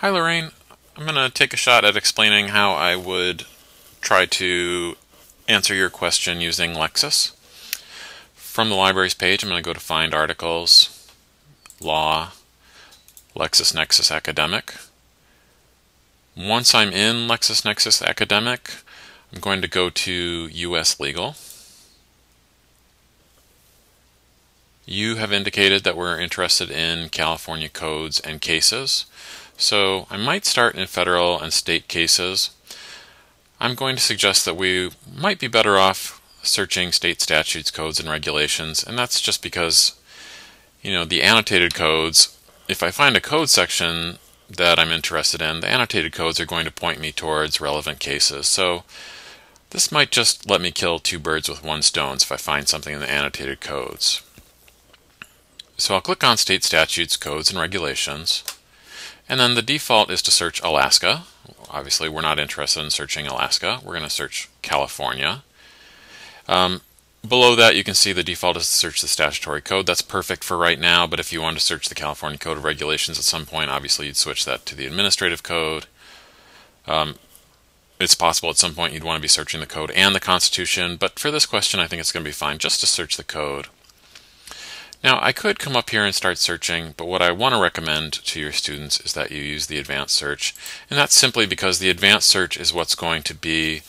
Hi Lorraine, I'm going to take a shot at explaining how I would try to answer your question using Lexis. From the libraries page, I'm going to go to Find Articles, Law, LexisNexis Academic. Once I'm in LexisNexis Academic, I'm going to go to US Legal. You have indicated that we're interested in California codes and cases. So I might start in federal and state cases. I'm going to suggest that we might be better off searching state statutes, codes, and regulations, and that's just because, you know, the annotated codes, if I find a code section that I'm interested in, the annotated codes are going to point me towards relevant cases. So this might just let me kill two birds with one stone if I find something in the annotated codes. So I'll click on State Statutes, Codes, and Regulations. And then the default is to search Alaska. Obviously, we're not interested in searching Alaska. We're going to search California. Um, below that, you can see the default is to search the statutory code. That's perfect for right now, but if you want to search the California Code of Regulations at some point, obviously you'd switch that to the administrative code. Um, it's possible at some point you'd want to be searching the code and the Constitution, but for this question, I think it's going to be fine just to search the code. Now I could come up here and start searching, but what I want to recommend to your students is that you use the advanced search. And that's simply because the advanced search is what's going to be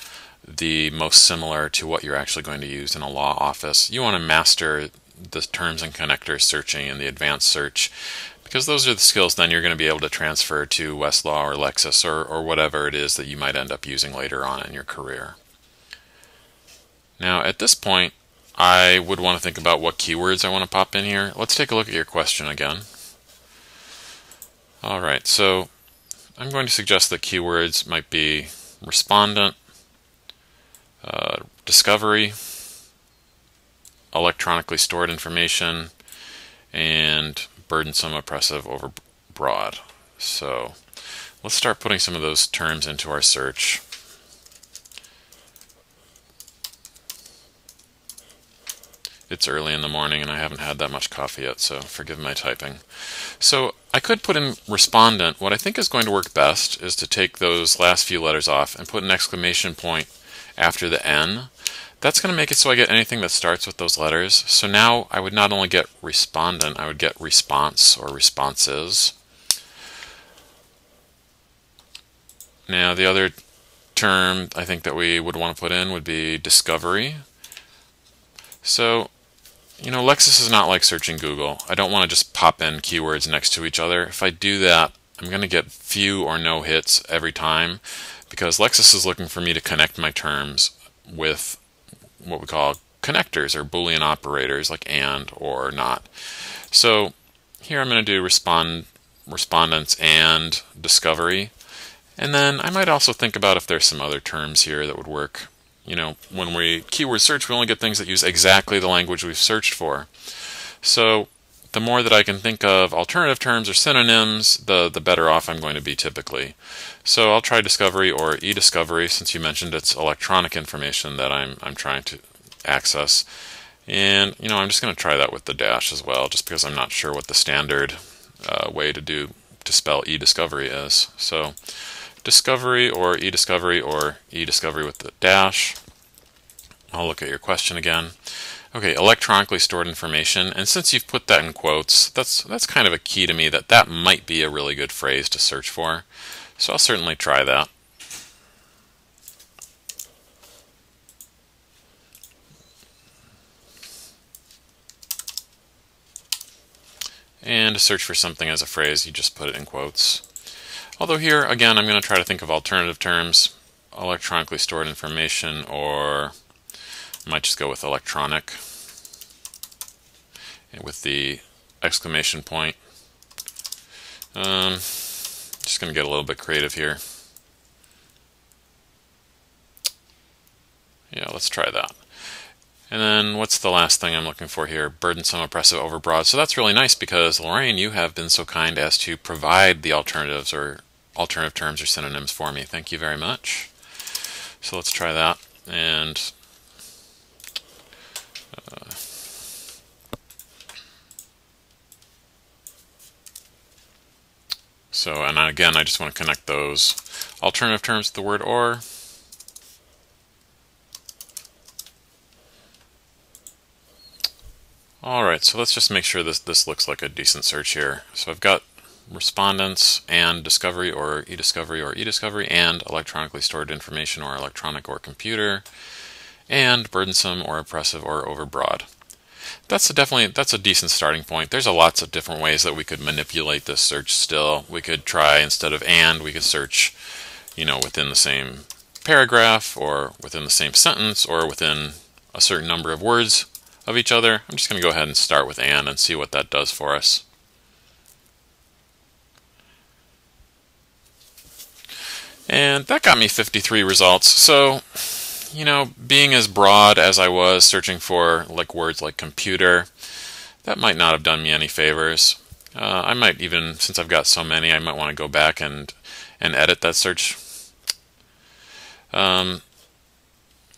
the most similar to what you're actually going to use in a law office. You want to master the terms and connectors searching in the advanced search because those are the skills then you're going to be able to transfer to Westlaw or Lexis or, or whatever it is that you might end up using later on in your career. Now at this point I would want to think about what keywords I want to pop in here. Let's take a look at your question again. Alright, so I'm going to suggest that keywords might be respondent, uh, discovery, electronically stored information, and burdensome, oppressive, overbroad. So let's start putting some of those terms into our search. It's early in the morning and I haven't had that much coffee yet, so forgive my typing. So I could put in respondent. What I think is going to work best is to take those last few letters off and put an exclamation point after the N. That's going to make it so I get anything that starts with those letters. So now I would not only get respondent, I would get response or responses. Now the other term I think that we would want to put in would be discovery. So you know, Lexis is not like searching Google. I don't want to just pop in keywords next to each other. If I do that, I'm going to get few or no hits every time because Lexis is looking for me to connect my terms with what we call connectors or Boolean operators like AND or not. So here I'm going to do respond respondents and discovery. And then I might also think about if there's some other terms here that would work you know, when we keyword search, we only get things that use exactly the language we've searched for. So the more that I can think of alternative terms or synonyms, the, the better off I'm going to be typically. So I'll try discovery or e-discovery since you mentioned it's electronic information that I'm, I'm trying to access. And, you know, I'm just going to try that with the dash as well, just because I'm not sure what the standard uh, way to do to spell e-discovery is. So discovery or e-discovery or e-discovery with the dash. I'll look at your question again. Okay, electronically stored information, and since you've put that in quotes, that's that's kind of a key to me that that might be a really good phrase to search for. So I'll certainly try that. And to search for something as a phrase, you just put it in quotes. Although here, again, I'm going to try to think of alternative terms, electronically stored information, or I might just go with electronic and with the exclamation point. Um, just going to get a little bit creative here. Yeah, let's try that. And then what's the last thing I'm looking for here? Burdensome, oppressive, overbroad. So that's really nice because Lorraine, you have been so kind as to provide the alternatives or alternative terms or synonyms for me. Thank you very much. So let's try that. And uh, So, and again, I just want to connect those alternative terms to the word or. All right, so let's just make sure this, this looks like a decent search here. So I've got respondents and discovery or e-discovery or e-discovery and electronically stored information or electronic or computer and burdensome or oppressive or overbroad. That's a definitely that's a decent starting point. There's a lots of different ways that we could manipulate this search still. We could try instead of and we could search, you know, within the same paragraph or within the same sentence or within a certain number of words of each other. I'm just going to go ahead and start with and and see what that does for us. And that got me 53 results. So, you know, being as broad as I was searching for like words like computer, that might not have done me any favors. Uh, I might even, since I've got so many, I might want to go back and and edit that search. Um,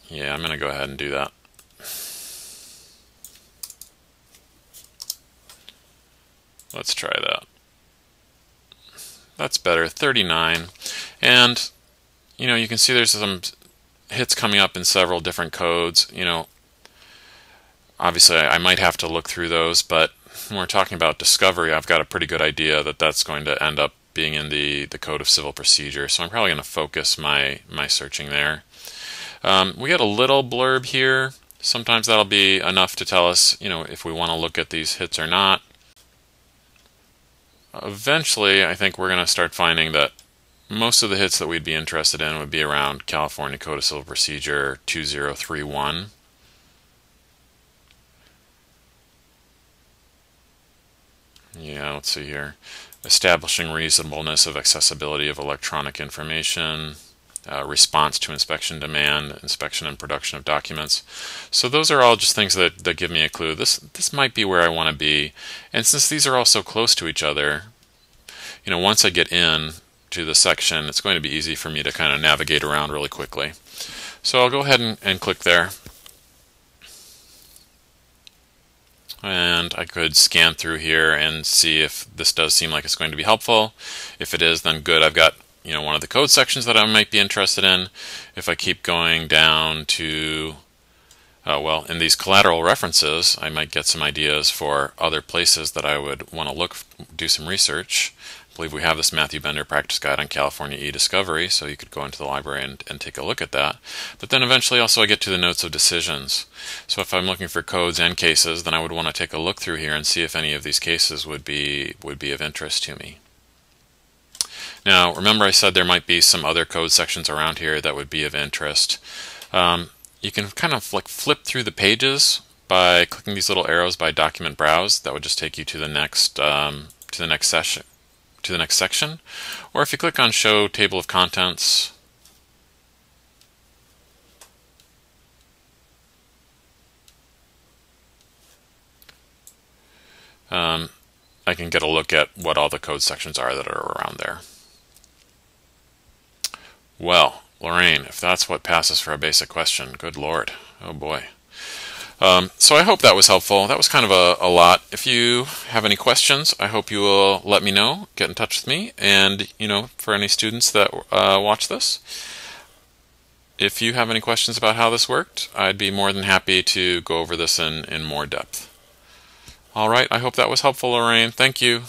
yeah, I'm going to go ahead and do that. Let's try that. That's better, 39. And, you know, you can see there's some hits coming up in several different codes. You know, obviously I might have to look through those, but when we're talking about discovery, I've got a pretty good idea that that's going to end up being in the, the Code of Civil Procedure. So I'm probably going to focus my, my searching there. Um, we get a little blurb here. Sometimes that'll be enough to tell us, you know, if we want to look at these hits or not eventually, I think we're going to start finding that most of the hits that we'd be interested in would be around California Code of Civil Procedure 2031. Yeah, let's see here. Establishing reasonableness of accessibility of electronic information uh, response to inspection demand, inspection and production of documents. So those are all just things that, that give me a clue. This this might be where I want to be. And since these are all so close to each other, you know, once I get in to the section, it's going to be easy for me to kind of navigate around really quickly. So I'll go ahead and, and click there. and I could scan through here and see if this does seem like it's going to be helpful. If it is, then good. I've got you know one of the code sections that I might be interested in. If I keep going down to uh, well, in these collateral references, I might get some ideas for other places that I would want to look, do some research. Believe we have this Matthew Bender practice guide on California e-discovery, so you could go into the library and, and take a look at that. But then eventually also I get to the notes of decisions. So if I'm looking for codes and cases, then I would want to take a look through here and see if any of these cases would be would be of interest to me. Now, remember I said there might be some other code sections around here that would be of interest. Um, you can kind of like flip through the pages by clicking these little arrows by document browse. That would just take you to the next um, to the next session to the next section. Or if you click on show table of contents, um, I can get a look at what all the code sections are that are around there. Well, Lorraine, if that's what passes for a basic question, good lord. Oh boy. Um, so I hope that was helpful. That was kind of a, a, lot. If you have any questions, I hope you will let me know. Get in touch with me. And, you know, for any students that uh, watch this, if you have any questions about how this worked, I'd be more than happy to go over this in, in more depth. All right, I hope that was helpful, Lorraine. Thank you.